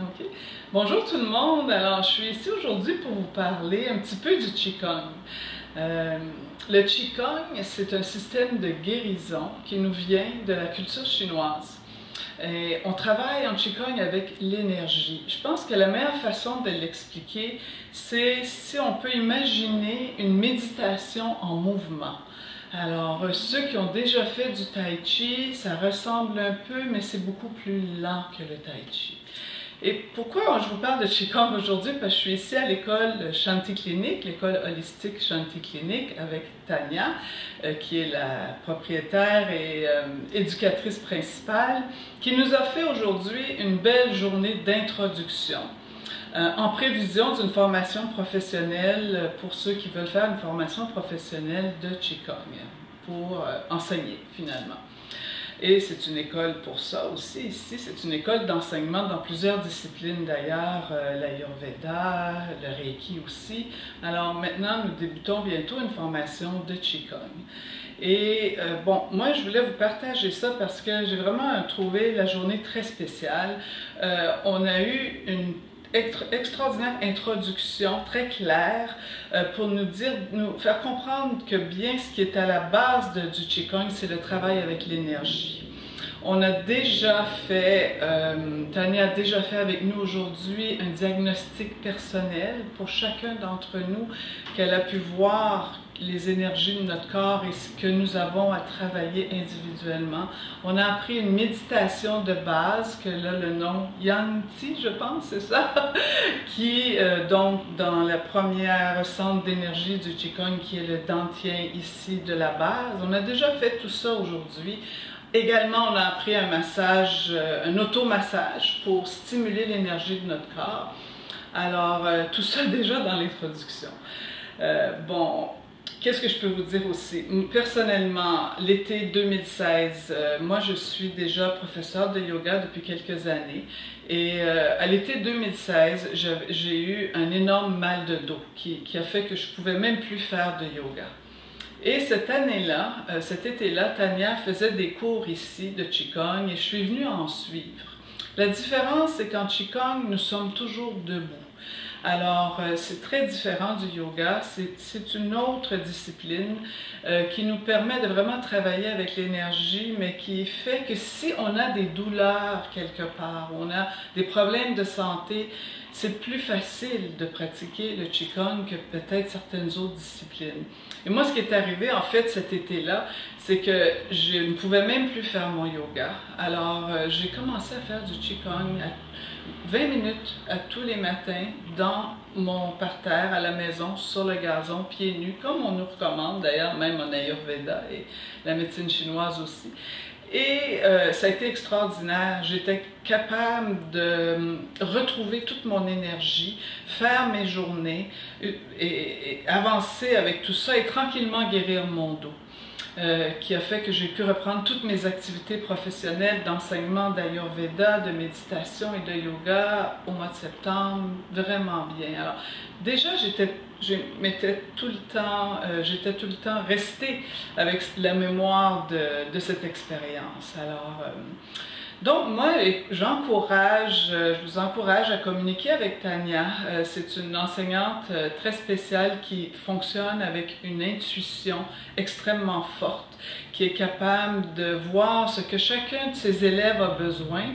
OK. Bonjour tout le monde. Alors, je suis ici aujourd'hui pour vous parler un petit peu du Qigong. Euh, le Qigong, c'est un système de guérison qui nous vient de la culture chinoise. On travaille en Qigong avec l'énergie. Je pense que la meilleure façon de l'expliquer, c'est si on peut imaginer une méditation en mouvement. Alors, ceux qui ont déjà fait du Tai Chi, ça ressemble un peu, mais c'est beaucoup plus lent que le Tai Chi. Et pourquoi je vous parle de Qigong aujourd'hui? Parce que je suis ici à l'école Shanti Clinique, l'école holistique Shanti Clinique, avec Tania, euh, qui est la propriétaire et euh, éducatrice principale, qui nous a fait aujourd'hui une belle journée d'introduction. Euh, en prévision d'une formation professionnelle pour ceux qui veulent faire une formation professionnelle de Qigong pour enseigner finalement. Et c'est une école pour ça aussi. Ici, c'est une école d'enseignement dans plusieurs disciplines d'ailleurs, euh, l'Ayurveda, le Reiki aussi. Alors maintenant, nous débutons bientôt une formation de Qigong. Et euh, bon, moi, je voulais vous partager ça parce que j'ai vraiment trouvé la journée très spéciale. Euh, on a eu une extraordinaire introduction, très claire, euh, pour nous dire, nous faire comprendre que bien ce qui est à la base du Qigong, c'est le travail avec l'énergie. On a déjà fait, euh, Tania a déjà fait avec nous aujourd'hui un diagnostic personnel pour chacun d'entre nous qu'elle a pu voir les énergies de notre corps et ce que nous avons à travailler individuellement. On a appris une méditation de base, que là le nom Yang je pense, c'est ça, qui euh, donc dans la première centre d'énergie du Qigong, qui est le dentien ici de la base. On a déjà fait tout ça aujourd'hui. Également, on a appris un massage, euh, un automassage pour stimuler l'énergie de notre corps. Alors, euh, tout ça déjà dans l'introduction. bon, Qu'est-ce que je peux vous dire aussi? Personnellement, l'été 2016, euh, moi je suis déjà professeur de yoga depuis quelques années et euh, à l'été 2016, j'ai eu un énorme mal de dos qui, a fait que je pouvais même plus faire de yoga. Et cette année-là, euh, cet été-là, Tania faisait des cours ici de Qigong et je suis venue en suivre. La différence, c'est qu'en Qigong, nous sommes toujours debout. Alors, euh, c'est très différent du yoga. C'est une autre discipline euh, qui nous permet de vraiment travailler avec l'énergie, mais qui fait que si on a des douleurs quelque part, on a des problèmes de santé, c'est plus facile de pratiquer le Qigong que peut-être certaines autres disciplines. Et moi, ce qui est arrivé en fait cet été-là, c'est que je ne pouvais même plus faire mon yoga. Alors, euh, j'ai commencé à faire du Qigong 20 minutes à tous les matins dans mon parterre à la maison, sur le gazon, pieds nus, comme on nous recommande d'ailleurs, même en Ayurveda et la médecine chinoise aussi. Et euh, ça a été extraordinaire. J'étais capable de retrouver toute mon énergie, faire mes journées et avancer avec tout ça et tranquillement guérir mon dos. Euh, qui a fait que j'ai pu reprendre toutes mes activités professionnelles d'enseignement d'Ayurveda, de méditation et de yoga au mois de septembre, vraiment bien. Alors, déjà, j'étais je tout le temps, euh, j'étais tout le temps restée avec la mémoire de, de cette expérience. Alors, euh, donc, moi, j'encourage, euh, je vous encourage à communiquer avec Tania. Euh, c'est une enseignante euh, très spéciale qui fonctionne avec une intuition extrêmement forte, qui est capable de voir ce que chacun de ses élèves a besoin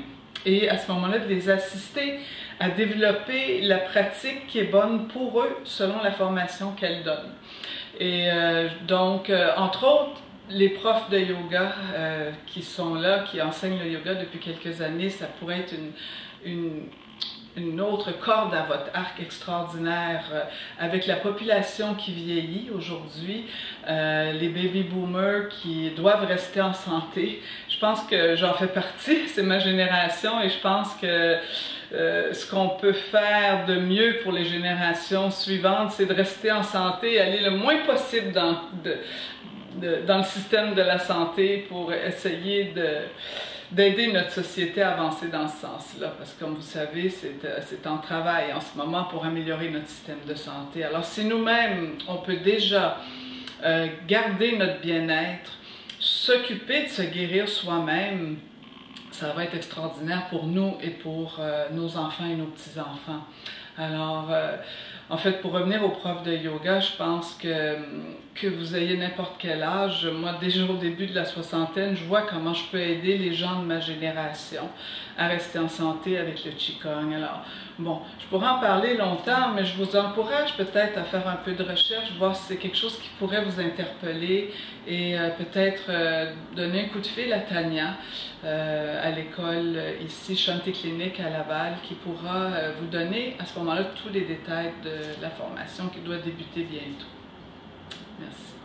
et à ce moment-là de les assister à développer la pratique qui est bonne pour eux selon la formation qu'elle donne. Et donc, entre autres, les profs de yoga euh, qui sont là, qui enseignent le yoga depuis quelques années, ça pourrait être une, une, autre corde à votre arc extraordinaire euh, avec la population qui vieillit aujourd'hui, euh, les baby boomers qui doivent rester en santé. Je pense que j'en fais partie, c'est ma génération et je pense que ce qu'on peut faire de mieux pour les générations suivantes, c'est de rester en santé, aller le moins possible dans, dans le système de la santé pour essayer d'aider notre société à avancer dans ce sens-là. Parce que comme vous savez, euh, c'est en travail en ce moment pour améliorer notre système de santé. Alors si nous-mêmes, on peut déjà euh, garder notre bien-être, s'occuper de se guérir soi-même, ça va être extraordinaire pour nous et pour euh, nos enfants et nos petits-enfants. Alors, euh, en fait, pour revenir aux profs de yoga, je pense que, que vous ayez n'importe quel âge, moi déjà au début de la soixantaine, je vois comment je peux aider les gens de ma génération à rester en santé avec le Qigong. Alors, bon, je pourrais en parler longtemps, mais je vous encourage peut-être à faire un peu de recherche, voir si c'est quelque chose qui pourrait vous interpeller et euh, peut-être euh, donner un coup de fil à Tania à l'école ici, Chanté Clinique à Laval, qui pourra vous donner à ce moment-là tous les détails de la formation qui doit débuter bientôt. Merci.